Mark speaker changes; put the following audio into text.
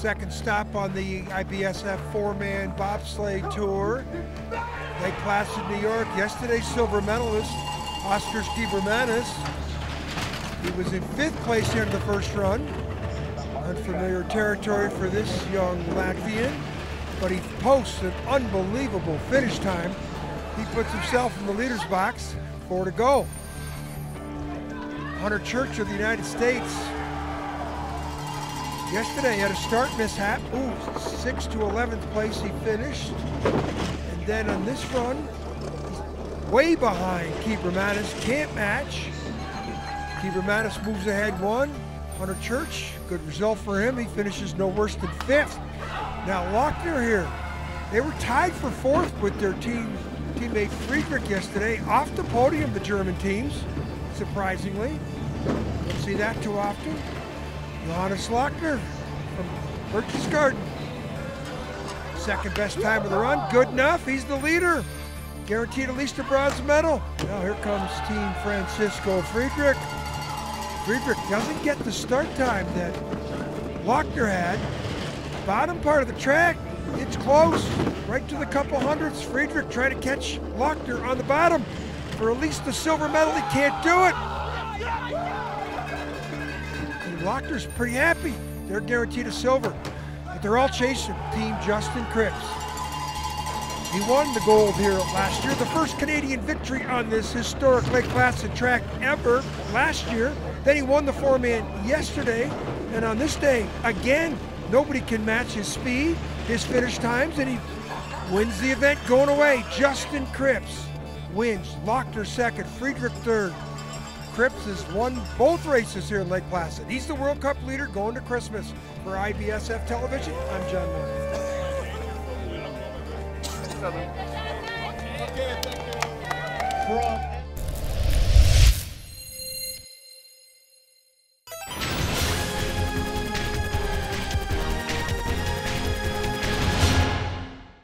Speaker 1: Second stop on the IBSF four-man bobsleigh tour. Lake Placid, New York. Yesterday, silver medalist Oskars Kibermanis. He was in fifth place here in the first run. Unfamiliar territory for this young Latvian, but he posts an unbelievable finish time. He puts himself in the leader's box, four to go. Hunter Church of the United States. Yesterday had a start mishap. Ooh, 6 to 11th place he finished. And then on this run, way behind Kibermanis, can't match. Kibermanis moves ahead one. Hunter Church, good result for him. He finishes no worse than fifth. Now Lochner here, they were tied for fourth with their team teammate Friedrich yesterday. Off the podium, the German teams, surprisingly. Don't see that too often. Johannes Lochner from Berchtesgaden. Second best time of the run, good enough. He's the leader. Guaranteed at least a bronze medal. Now here comes Team Francesco Friedrich. Friedrich doesn't get the start time that Lochner had. Bottom part of the track, it's close, right to the couple hundredths. Friedrich trying to catch Lochner on the bottom for at least the silver medal. He can't do it. And Lochner's pretty happy. They're guaranteed a silver, but they're all chasing Team Justin Kripps. He won the gold here last year, the first Canadian victory on this historic Lake Placid track ever last year. Then he won the four-man yesterday, and on this day, again, nobody can match his speed, his finish times, and he wins the event going away. Justin Kripps wins. Lochner second, Friedrich third. Kripps has won both races here in Lake Placid. He's the World Cup leader going to Christmas. For IBSF Television, I'm John Murray.
Speaker 2: From